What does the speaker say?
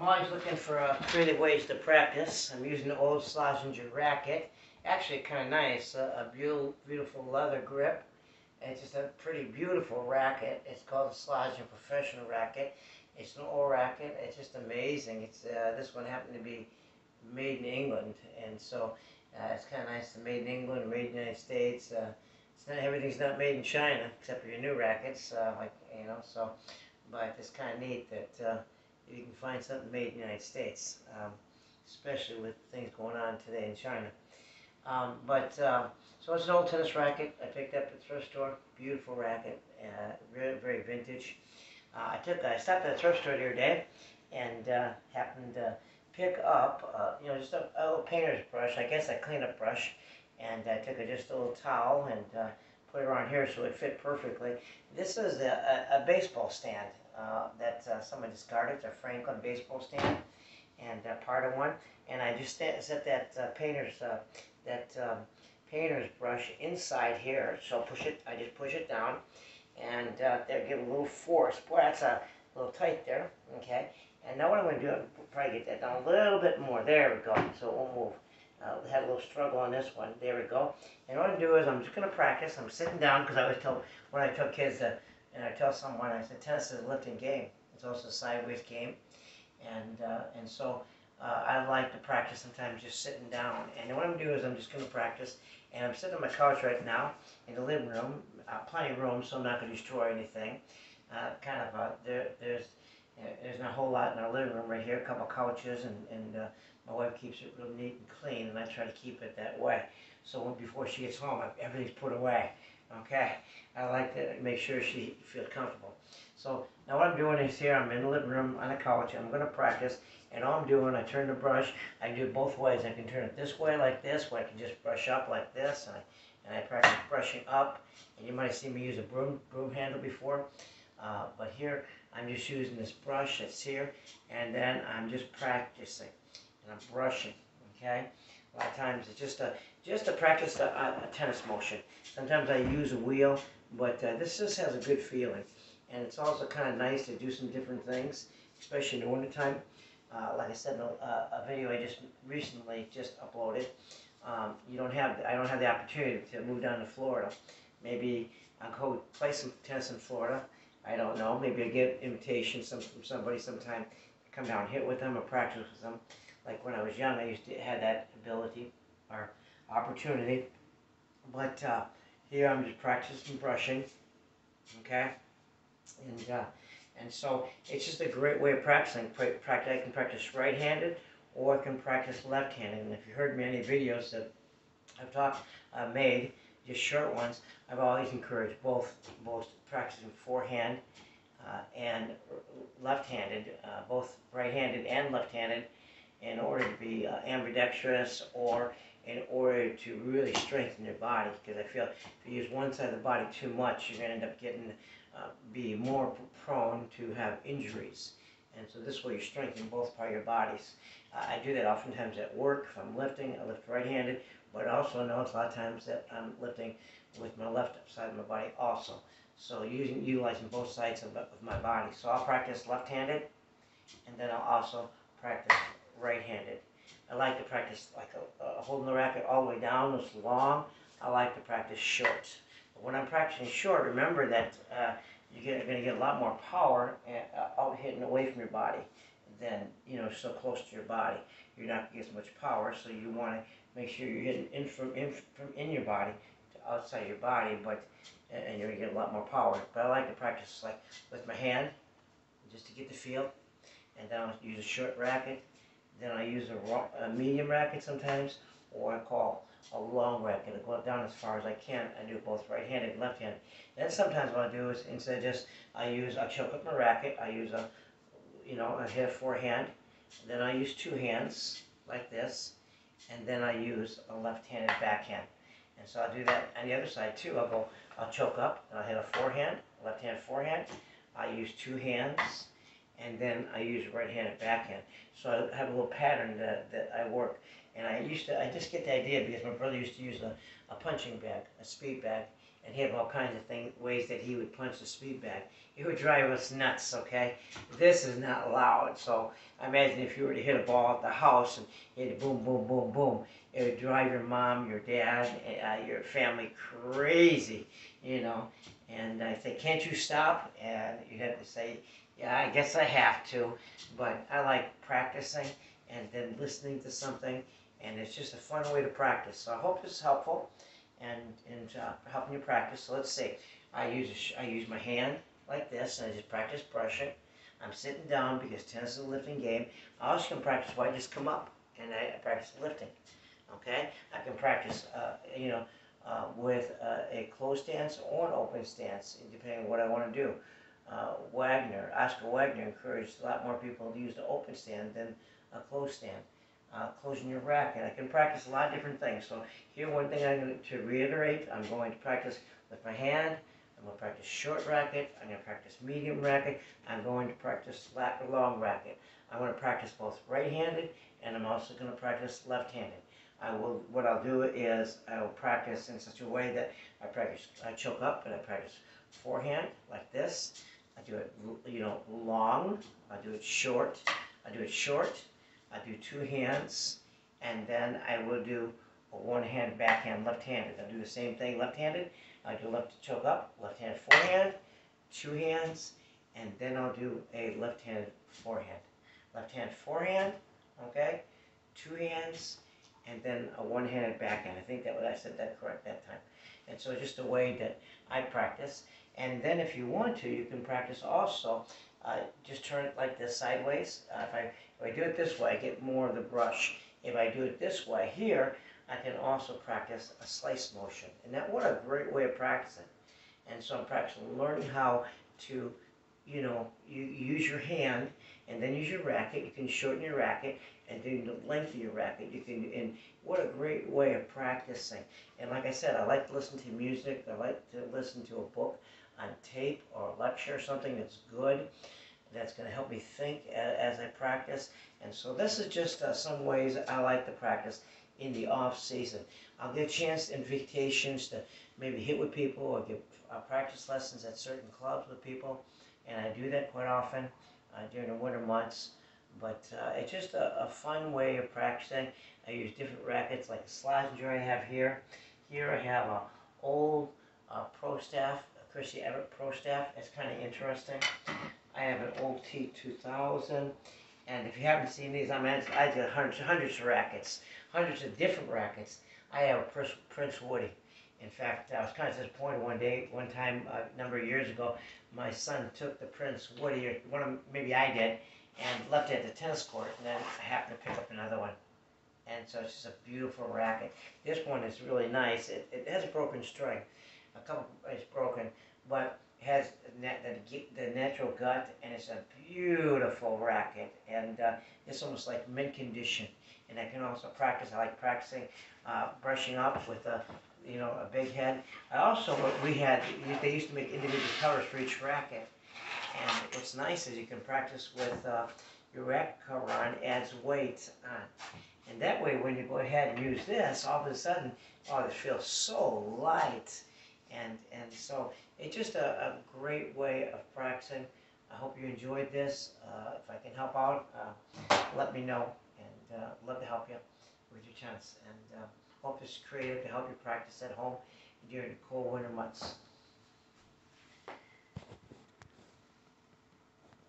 Always looking for uh, creative ways to practice. I'm using the old Slazenger racket. Actually, kind of nice. Uh, a beautiful, beautiful leather grip. It's just a pretty beautiful racket. It's called a Slazenger Professional Racket. It's an old racket. It's just amazing. It's uh, this one happened to be made in England, and so uh, it's kind of nice. to made in England, made in the United States. Uh, it's not everything's not made in China except for your new rackets, uh, like you know. So, but it's kind of neat that uh, you can find something made in the United States, um, especially with things going on today in China. Um, but uh, so it's an old tennis racket I picked up at the thrift store. Beautiful racket, uh, very very vintage. Uh, I took I stopped at the thrift store the other day and uh, happened to pick up uh, you know just a, a, little painter's brush. I guess a cleanup brush, and I took a, just a little towel and uh, put it around here so it fit perfectly. This is a, a, a baseball stand uh, that uh, someone discarded. A Franklin baseball stand and uh, part of one. And I just set that uh, painter's uh, that um, painter's brush inside here. So push it. I just push it down, and uh, there give a little force. Boy, that's a little tight there. Okay. And now what I'm going to do, I'm probably get that down a little bit more. There we go. So it won't move. Uh, had a little struggle on this one. There we go. And what I'm going to do is I'm just going to practice. I'm sitting down because I always tell when I tell kids that and I tell someone, I said, tennis is a lifting game. It's also a sideways game. And, uh, and so uh, I like to practice sometimes just sitting down. And what I'm doing is I'm just going to practice. And I'm sitting on my couch right now in the living room. Uh, plenty of room, so I'm not going to destroy anything. Uh, kind of, uh, there, there's, uh, there's not a whole lot in our living room right here. A couple couches, and, and my wife keeps it real neat and clean, and I try to keep it that way. So when, before she gets home, everything's put away. Okay, I like to make sure she feels comfortable. So now what I'm doing is here, I'm in the living room on the couch, I'm going to practice, and all I'm doing, I turn the brush, I do it both ways. I can turn it this way like this, where I can just brush up like this, and I, and I practice brushing up, and you might have seen me use a broom, broom handle before, uh, but here I'm just using this brush that's here, and then I'm just practicing, and I'm brushing, okay? A lot of times it's just a just to practice a, a tennis motion. Sometimes I use a wheel, but uh, this just has a good feeling. And it's also kind of nice to do some different things, especially in the wintertime. Uh, like I said in a, a, video I just recently just uploaded, um, you don't have I don't have the opportunity to move down to Florida. Maybe I'll go play some tennis in Florida. I don't know. Maybe I get invitations some, from somebody sometime come down hit with them or practice with them. Like when I was young, I used to have that ability or opportunity. But uh, here I'm just practicing brushing, okay? And uh, and so it's just a great way of practicing. Practice, I can practice right-handed or I can practice left-handed. And if you heard many videos that I've talked, uh, made, just short ones, I've always encouraged both, both practicing forehand uh, and left-handed, uh, both right-handed and left-handed, in order to be uh, ambidextrous or in order to really strengthen your body because I feel if you use one side of the body too much, you're going to end up getting, uh, be more prone to have injuries. And so this way you strengthen both part of your bodies. Uh, I do that oftentimes at work. If I'm lifting, I lift right-handed, but I also notice a lot of times that I'm lifting with my left side of my body also. So using utilizing both sides of, of my body. So I'll practice left-handed, and then I'll also practice right-handed. I like to practice like a, holding the racket all the way down, it's long. I like to practice short. But when I'm practicing short, remember that uh, you're going to get a lot more power uh, out hitting away from your body than, you know, so close to your body. You're not going to get as much power, so you want to make sure you're hitting in from, in from in your body to outside your body, but and you're going to get a lot more power. But I like to practice like with my hand, just to get the feel. And then I'll use a short racket then I use a, a medium racket sometimes, or I call a long racket. I go down as far as I can. I do both right-handed and left-handed. Then sometimes what I do is instead of just I use I choke up my racket. I use a you know I hit a forehand. Then I use two hands like this, and then I use a left-handed backhand. And so I'll do that on the other side too. I'll go I'll choke up and I'll hit a forehand, left-hand forehand. I use two hands and then I use right-handed backhand. So I have a little pattern that, that I work. And I used to, I just get the idea because my brother used to use a, a punching bag, a speed bag, and he had all kinds of things, ways that he would punch the speed bag. It would drive us nuts, okay? This is not loud, so I imagine if you were to hit a ball at the house and hit it boom, boom, boom, boom, it would drive your mom, your dad, uh, your family crazy, you know? And I say, can't you stop? And you'd have to say, yeah, I guess I have to, but I like practicing and then listening to something, and it's just a fun way to practice. So I hope this is helpful and, and uh, helping you practice. So let's see. I use, I use my hand like this, and I just practice brushing. I'm sitting down because tennis is a lifting game. I also can practice where I just come up and I practice lifting. Okay, I can practice, uh, you know, uh, with uh, a closed stance or an open stance, depending on what I want to do. Uh, Wegner, Oscar Wegner encouraged a lot more people to use the open stand than a closed stand. Uh, closing your racket. I can practice a lot of different things. So here, one thing I'm going to reiterate, I'm going to practice with my hand, I'm going to practice short racket. I'm going to practice medium racket. I'm going to practice long racket. I'm going to practice both right-handed and I'm also going to practice left-handed. I will. What I'll do is I will practice in such a way that I practice. I choke up and I practice forehand like this. I do it, you know, long. I do it short. I do it short. I do two hands, and then I will do a one hand backhand left-handed. I'll do the same thing left-handed. I do left choke up, left hand forehand, two hands, and then I'll do a left hand forehand. Left hand forehand, okay, two hands, and then a one-handed backhand. I think that I said that correct that time. And so just a way that I practice. And then if you want to, you can practice also. Uh, just turn it like this sideways. Uh, if, I, if I do it this way, I get more of the brush. If I do it this way here, I can also practice a slice motion. And that what a great way of practicing. And so I'm practicing learning how to, you know, you use your hand and then use your racket. You can shorten your racket and then the length of your racket. You can, and what a great way of practicing. And like I said, I like to listen to music. I like to listen to a book on tape or a lecture or something that's good that's going to help me think as, I practice. And so this is just uh, some ways I like to practice in the off season. I'll get chance invitations to maybe hit with people or give uh, practice lessons at certain clubs with people, and I do that quite often uh, during the winter months. But uh, it's just a, a, fun way of practicing. I use different rackets like the Slazenger I have here. Here I have a old uh, Pro Staff, Chrissie Evert Pro Staff. It's kind of interesting. I have an old T2000. And if you haven't seen these, I mean, I did hundreds, hundreds of rackets, hundreds of different rackets. I have a Prince, Prince Woodie. In fact, I was kind of disappointed one day, one time, a number of years ago, my son took the Prince Woodie, or one of, maybe I did, and left it at the tennis court, and then I happened to pick up another one. And so it's just a beautiful racket. This one is really nice. It, it has a broken string. A couple is broken, but has the, the natural gut, and it's a beautiful racket. And uh, it's almost like mint condition. And I can also practice. I like practicing uh, brushing up with a, you know, a big head. I also we had they used to make individual covers for each racket. And what's nice is you can practice with uh, your racket cover on, adds weight on. And that way, when you go ahead and use this, all of a sudden, oh, this feels so light. And, and so it's just a, a great way of practicing. I hope you enjoyed this. Uh, if I can help out, uh, let me know, and uh, love to help you with your chance. And is creative to help you practice at home during the cold winter months.